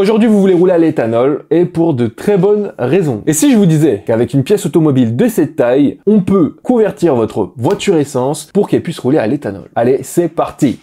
Aujourd'hui, vous voulez rouler à l'éthanol et pour de très bonnes raisons. Et si je vous disais qu'avec une pièce automobile de cette taille, on peut convertir votre voiture essence pour qu'elle puisse rouler à l'éthanol. Allez, c'est parti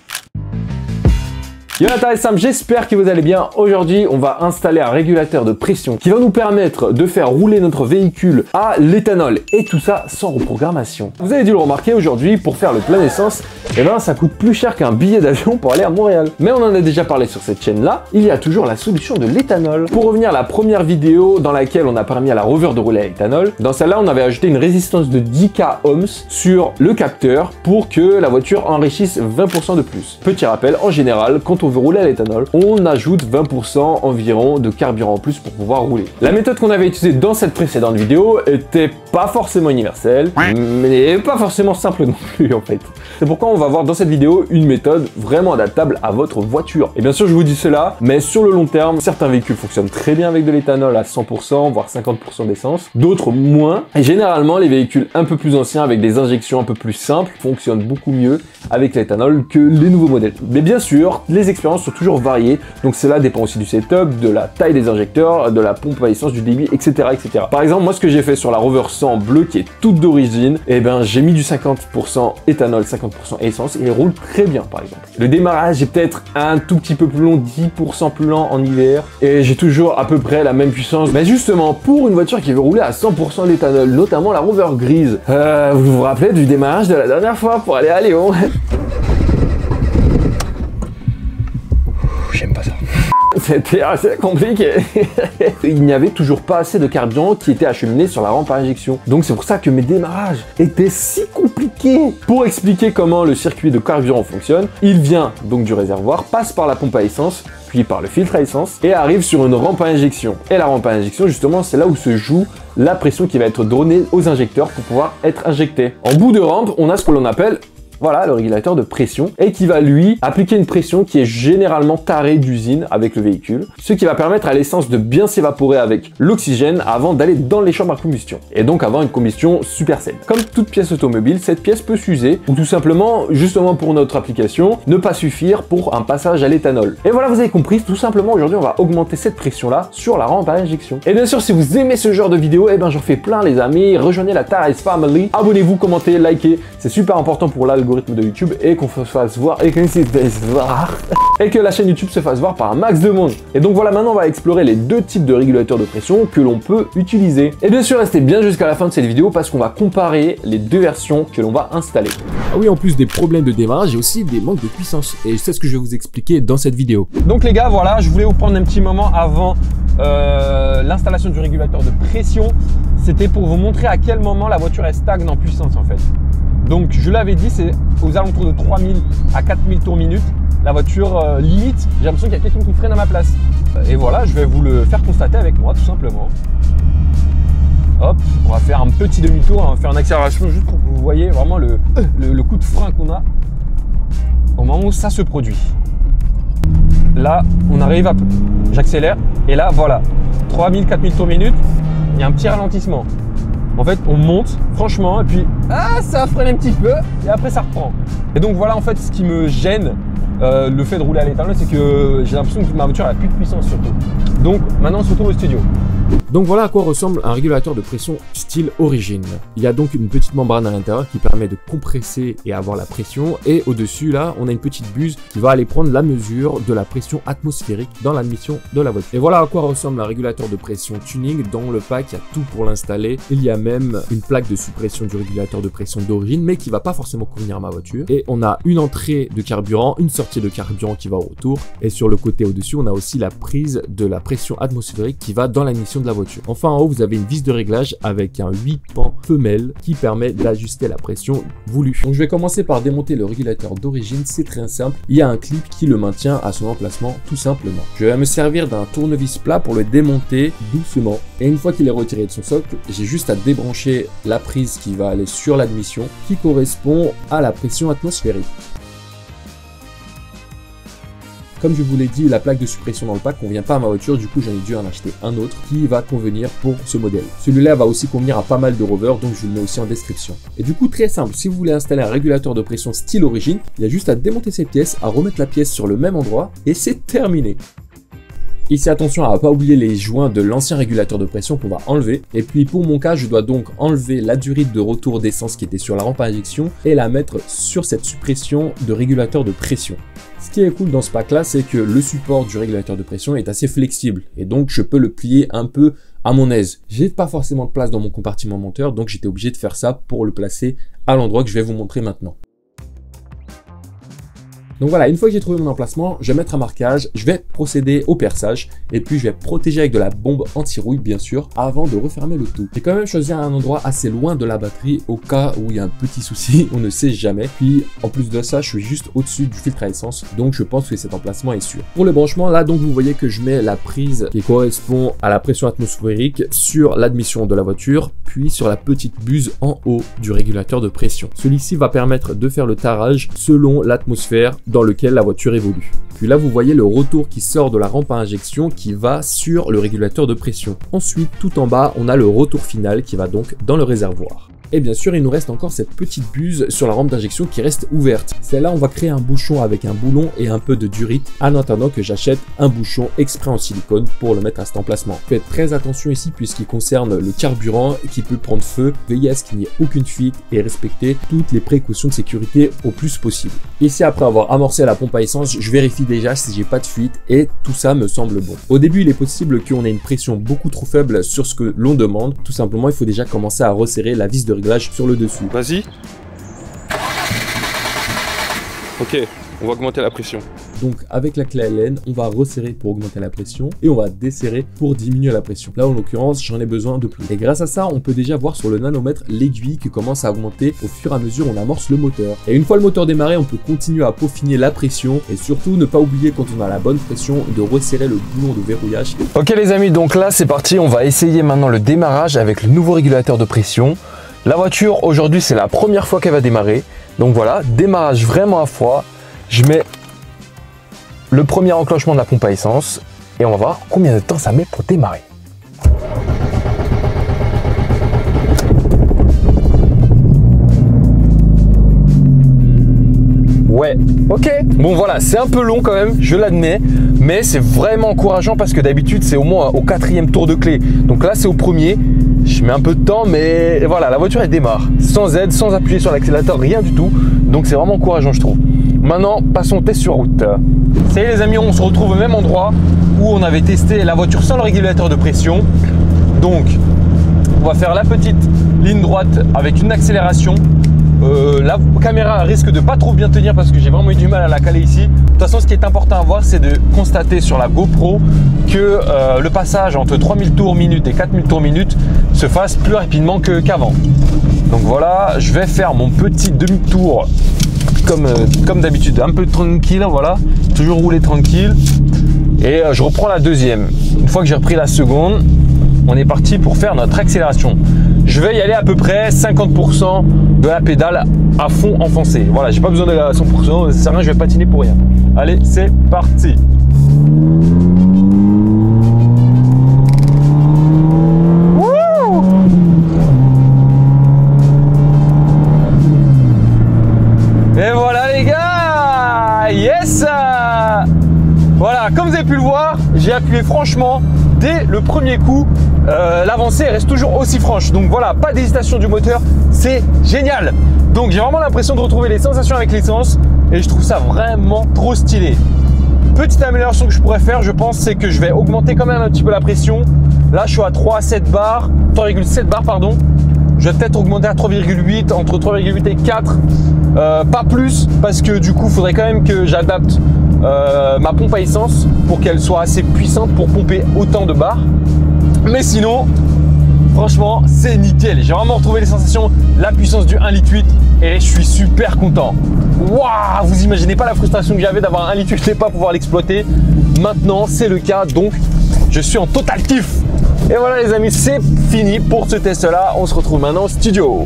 Jonathan et Sam, j'espère que vous allez bien. Aujourd'hui, on va installer un régulateur de pression qui va nous permettre de faire rouler notre véhicule à l'éthanol et tout ça sans reprogrammation. Vous avez dû le remarquer aujourd'hui, pour faire le plein essence, eh ben, ça coûte plus cher qu'un billet d'avion pour aller à Montréal. Mais on en a déjà parlé sur cette chaîne-là, il y a toujours la solution de l'éthanol. Pour revenir à la première vidéo dans laquelle on a permis à la rover de rouler à l'éthanol, dans celle-là, on avait ajouté une résistance de 10K ohms sur le capteur pour que la voiture enrichisse 20% de plus. Petit rappel, en général, quand on rouler à l'éthanol, on ajoute 20% environ de carburant en plus pour pouvoir rouler. La méthode qu'on avait utilisée dans cette précédente vidéo était pas forcément universelle, mais pas forcément simple non plus en fait. C'est pourquoi on va voir dans cette vidéo une méthode vraiment adaptable à votre voiture. Et bien sûr, je vous dis cela, mais sur le long terme, certains véhicules fonctionnent très bien avec de l'éthanol à 100%, voire 50% d'essence, d'autres moins. Et généralement, les véhicules un peu plus anciens avec des injections un peu plus simples fonctionnent beaucoup mieux avec l'éthanol que les nouveaux modèles. Mais bien sûr, les sont toujours variées, donc cela dépend aussi du setup, de la taille des injecteurs, de la pompe à essence, du débit, etc. etc. Par exemple, moi ce que j'ai fait sur la Rover 100 bleue qui est toute d'origine, eh ben j'ai mis du 50% éthanol, 50% essence et il roule très bien par exemple. Le démarrage est peut-être un tout petit peu plus long, 10% plus lent en hiver, et j'ai toujours à peu près la même puissance. Mais justement, pour une voiture qui veut rouler à 100% d'éthanol, notamment la Rover grise, euh, vous vous rappelez du démarrage de la dernière fois pour aller à Lyon J'aime pas ça. C'était assez compliqué. Il n'y avait toujours pas assez de carburant qui était acheminé sur la rampe à injection. Donc c'est pour ça que mes démarrages étaient si compliqués. Pour expliquer comment le circuit de carburant fonctionne, il vient donc du réservoir, passe par la pompe à essence, puis par le filtre à essence et arrive sur une rampe à injection. Et la rampe à injection, justement, c'est là où se joue la pression qui va être donnée aux injecteurs pour pouvoir être injecté. En bout de rampe, on a ce que l'on appelle voilà, le régulateur de pression, et qui va lui appliquer une pression qui est généralement tarée d'usine avec le véhicule, ce qui va permettre à l'essence de bien s'évaporer avec l'oxygène avant d'aller dans les chambres à combustion, et donc avoir une combustion super saine. Comme toute pièce automobile, cette pièce peut s'user, ou tout simplement, justement pour notre application, ne pas suffire pour un passage à l'éthanol. Et voilà, vous avez compris, tout simplement aujourd'hui on va augmenter cette pression-là sur la rampe à injection. Et bien sûr, si vous aimez ce genre de vidéo, eh ben j'en fais plein les amis, rejoignez la Tarais Family, abonnez-vous, commentez, likez, c'est super important pour l'algorithme de YouTube et qu'on se fasse voir et que, et que la chaîne YouTube se fasse voir par un max de monde. Et donc voilà, maintenant on va explorer les deux types de régulateurs de pression que l'on peut utiliser. Et bien sûr, restez bien jusqu'à la fin de cette vidéo parce qu'on va comparer les deux versions que l'on va installer. Ah oui, en plus des problèmes de démarrage, et aussi des manques de puissance. Et c'est ce que je vais vous expliquer dans cette vidéo. Donc les gars, voilà, je voulais vous prendre un petit moment avant euh, l'installation du régulateur de pression. C'était pour vous montrer à quel moment la voiture est stagne en puissance en fait. Donc je l'avais dit, c'est aux alentours de 3000 à 4000 tours minute. La voiture euh, limite, j'ai l'impression qu'il y a quelqu'un qui freine à ma place. Et voilà, je vais vous le faire constater avec moi tout simplement. Hop, on va faire un petit demi-tour, on va faire une accélération juste pour que vous voyez vraiment le, coup de frein qu'on a au moment où ça se produit. Là, on arrive à... J'accélère et là, voilà, 3000, 4000 tours minute, il y a un petit ralentissement. En fait, on monte, franchement, et puis ah, ça freine un petit peu, et après ça reprend. Et donc voilà en fait ce qui me gêne euh, le fait de rouler à l'éternel, c'est que j'ai l'impression que ma voiture a plus de puissance surtout. Donc maintenant on se retrouve au studio. Donc voilà à quoi ressemble un régulateur de pression style origine. Il y a donc une petite membrane à l'intérieur qui permet de compresser et avoir la pression et au-dessus là on a une petite buse qui va aller prendre la mesure de la pression atmosphérique dans l'admission de la voiture. Et voilà à quoi ressemble un régulateur de pression tuning dans le pack, il y a tout pour l'installer. Il y a même une plaque de suppression du régulateur de pression d'origine mais qui va pas forcément convenir à ma voiture. Et on a une entrée de carburant, une sortie de carburant qui va au retour et sur le côté au-dessus on a aussi la prise de la pression atmosphérique qui va dans l'admission de la voiture. Enfin en haut vous avez une vis de réglage avec un 8 pans femelle qui permet d'ajuster la pression voulue. Donc je vais commencer par démonter le régulateur d'origine, c'est très simple. Il y a un clip qui le maintient à son emplacement tout simplement. Je vais me servir d'un tournevis plat pour le démonter doucement. Et une fois qu'il est retiré de son socle, j'ai juste à débrancher la prise qui va aller sur l'admission qui correspond à la pression atmosphérique. Comme je vous l'ai dit, la plaque de suppression dans le pack convient pas à ma voiture, du coup j'en ai dû en acheter un autre qui va convenir pour ce modèle. Celui-là va aussi convenir à pas mal de rovers, donc je le mets aussi en description. Et du coup très simple, si vous voulez installer un régulateur de pression style origine, il y a juste à démonter cette pièce, à remettre la pièce sur le même endroit, et c'est terminé. Ici, attention à ne pas oublier les joints de l'ancien régulateur de pression qu'on va enlever. Et puis pour mon cas, je dois donc enlever la durite de retour d'essence qui était sur la rampe à injection et la mettre sur cette suppression de régulateur de pression. Ce qui est cool dans ce pack là, c'est que le support du régulateur de pression est assez flexible et donc je peux le plier un peu à mon aise. J'ai pas forcément de place dans mon compartiment monteur, donc j'étais obligé de faire ça pour le placer à l'endroit que je vais vous montrer maintenant. Donc voilà, une fois que j'ai trouvé mon emplacement, je vais mettre un marquage, je vais procéder au perçage et puis je vais protéger avec de la bombe anti-rouille bien sûr avant de refermer le tout. J'ai quand même choisi un endroit assez loin de la batterie au cas où il y a un petit souci, on ne sait jamais. Puis en plus de ça, je suis juste au-dessus du filtre à essence, donc je pense que cet emplacement est sûr. Pour le branchement, là donc vous voyez que je mets la prise qui correspond à la pression atmosphérique sur l'admission de la voiture, puis sur la petite buse en haut du régulateur de pression. Celui-ci va permettre de faire le tarage selon l'atmosphère dans lequel la voiture évolue. Puis là, vous voyez le retour qui sort de la rampe à injection qui va sur le régulateur de pression. Ensuite, tout en bas, on a le retour final qui va donc dans le réservoir. Et bien sûr, il nous reste encore cette petite buse sur la rampe d'injection qui reste ouverte. Celle-là, on va créer un bouchon avec un boulon et un peu de durite en attendant que j'achète un bouchon exprès en silicone pour le mettre à cet emplacement. Faites très attention ici puisqu'il concerne le carburant qui peut prendre feu. Veillez à ce qu'il n'y ait aucune fuite et respectez toutes les précautions de sécurité au plus possible. Ici, après avoir amorcé la pompe à essence, je vérifie déjà si j'ai pas de fuite et tout ça me semble bon. Au début, il est possible qu'on ait une pression beaucoup trop faible sur ce que l'on demande. Tout simplement, il faut déjà commencer à resserrer la vis de réglage sur le dessus. Vas-y. Ok, on va augmenter la pression. Donc avec la clé Allen, on va resserrer pour augmenter la pression et on va desserrer pour diminuer la pression. Là en l'occurrence, j'en ai besoin de plus. Et grâce à ça, on peut déjà voir sur le nanomètre l'aiguille qui commence à augmenter au fur et à mesure on amorce le moteur. Et une fois le moteur démarré, on peut continuer à peaufiner la pression et surtout ne pas oublier quand on a la bonne pression de resserrer le boulon de verrouillage. Ok les amis, donc là c'est parti, on va essayer maintenant le démarrage avec le nouveau régulateur de pression. La voiture aujourd'hui c'est la première fois qu'elle va démarrer. Donc voilà, démarrage vraiment à froid. Je mets le premier enclenchement de la pompe à essence et on va voir combien de temps ça met pour démarrer. Ouais, ok. Bon voilà, c'est un peu long quand même, je l'admets, mais c'est vraiment encourageant parce que d'habitude c'est au moins au quatrième tour de clé. Donc là c'est au premier, je mets un peu de temps, mais voilà, la voiture elle démarre sans aide, sans appuyer sur l'accélérateur, rien du tout. Donc c'est vraiment encourageant je trouve. Maintenant, passons test sur route. Ça y est les amis, on se retrouve au même endroit où on avait testé la voiture sans le régulateur de pression. Donc, on va faire la petite ligne droite avec une accélération. Euh, la caméra risque de pas trop bien tenir parce que j'ai vraiment eu du mal à la caler ici. De toute façon, ce qui est important à voir, c'est de constater sur la GoPro que euh, le passage entre 3000 tours minute et 4000 tours minute se fasse plus rapidement qu'avant. Donc voilà, je vais faire mon petit demi-tour comme, euh, comme d'habitude, un peu tranquille, voilà, toujours rouler tranquille. Et euh, je reprends la deuxième. Une fois que j'ai repris la seconde, on est parti pour faire notre accélération. Je vais y aller à peu près 50% de la pédale à fond enfoncé. Voilà, j'ai pas besoin d'aller à 100%, c'est rien, je vais patiner pour rien. Allez, c'est parti. Et voilà les gars Yes Voilà, comme vous avez pu le voir, j'ai appuyé franchement dès le premier coup. Euh, L'avancée reste toujours aussi franche. Donc voilà, pas d'hésitation du moteur, c'est génial. Donc j'ai vraiment l'impression de retrouver les sensations avec l'essence et je trouve ça vraiment trop stylé. Petite amélioration que je pourrais faire, je pense, c'est que je vais augmenter quand même un petit peu la pression. Là, je suis à 3,7 bars, 3,7 bars, pardon. Je vais peut-être augmenter à 3,8, entre 3,8 et 4. Euh, pas plus, parce que du coup, il faudrait quand même que j'adapte euh, ma pompe à essence pour qu'elle soit assez puissante pour pomper autant de barres. Mais sinon, franchement, c'est nickel. J'ai vraiment retrouvé les sensations, la puissance du 1,8 litre et je suis super content. Waouh, vous imaginez pas la frustration que j'avais d'avoir un 1,8 litre et pas pouvoir l'exploiter. Maintenant, c'est le cas, donc je suis en total kiff. Et voilà les amis, c'est fini pour ce test là. On se retrouve maintenant au studio.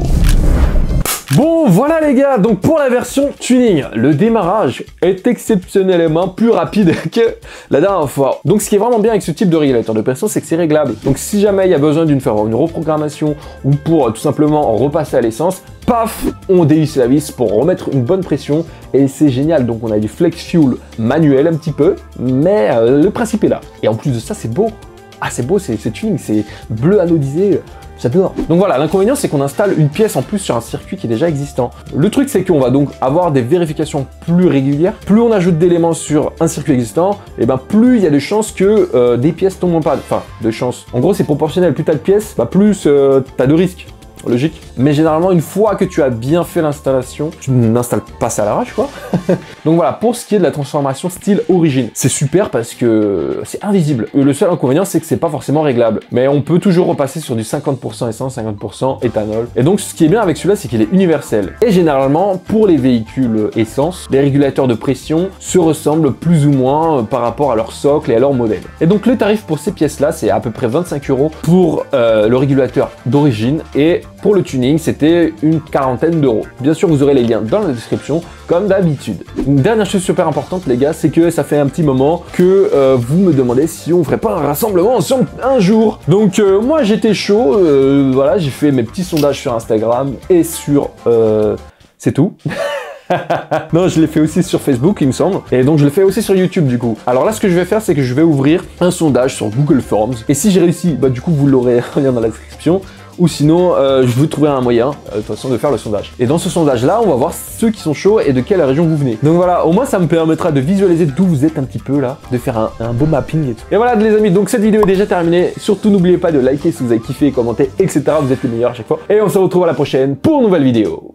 Bon, voilà les gars, donc pour la version tuning, le démarrage est exceptionnellement plus rapide que la dernière fois. Donc ce qui est vraiment bien avec ce type de régulateur de pression, c'est que c'est réglable. Donc si jamais il y a besoin d'une faire une reprogrammation ou pour euh, tout simplement repasser à l'essence, paf, on dévisse la vis pour remettre une bonne pression et c'est génial. Donc on a du flex fuel manuel un petit peu, mais euh, le principe est là. Et en plus de ça, c'est beau. Ah, c'est beau, c'est tuning, c'est bleu anodisé. Donc voilà, l'inconvénient c'est qu'on installe une pièce en plus sur un circuit qui est déjà existant. Le truc c'est qu'on va donc avoir des vérifications plus régulières. Plus on ajoute d'éléments sur un circuit existant, et eh ben plus il y a de chances que euh, des pièces tombent en panne. Enfin, de chance. En gros c'est proportionnel. Plus t'as de pièces, bah plus euh, t'as de risques logique. Mais généralement, une fois que tu as bien fait l'installation, tu n'installes pas ça à l'arrache, quoi. Donc voilà, pour ce qui est de la transformation style origine, c'est super parce que c'est invisible. Le seul inconvénient, c'est que c'est pas forcément réglable. Mais on peut toujours repasser sur du 50% essence, 50% éthanol. Et donc, ce qui est bien avec celui-là, c'est qu'il est universel. Et généralement, pour les véhicules essence, les régulateurs de pression se ressemblent plus ou moins euh, par rapport à leur socle et à leur modèle. Et donc, le tarif pour ces pièces-là, c'est à peu près 25 euros pour euh, le régulateur d'origine et pour le tuning, c'était une quarantaine d'euros. Bien sûr, vous aurez les liens dans la description, comme d'habitude. Une dernière chose super importante, les gars, c'est que ça fait un petit moment que euh, vous me demandez si on ferait pas un rassemblement ensemble un jour. Donc euh, moi, j'étais chaud. Euh, voilà, j'ai fait mes petits sondages sur Instagram et sur... c'est tout. non, je l'ai fait aussi sur Facebook, il me semble. Et donc, je l'ai fait aussi sur YouTube, du coup. Alors là, ce que je vais faire, c'est que je vais ouvrir un sondage sur Google Forms. Et si j'ai réussi, bah, du coup, vous l'aurez lien dans la description ou sinon euh, je vais trouver un moyen euh, de toute façon de faire le sondage. Et dans ce sondage là, on va voir ceux qui sont chauds et de quelle région vous venez. Donc voilà, au moins ça me permettra de visualiser d'où vous êtes un petit peu là, de faire un, beau mapping et tout. Et voilà les amis, donc cette vidéo est déjà terminée. Surtout n'oubliez pas de liker si vous avez kiffé, commenter, etc. Vous êtes les meilleurs à chaque fois. Et on se retrouve à la prochaine pour une nouvelle vidéo.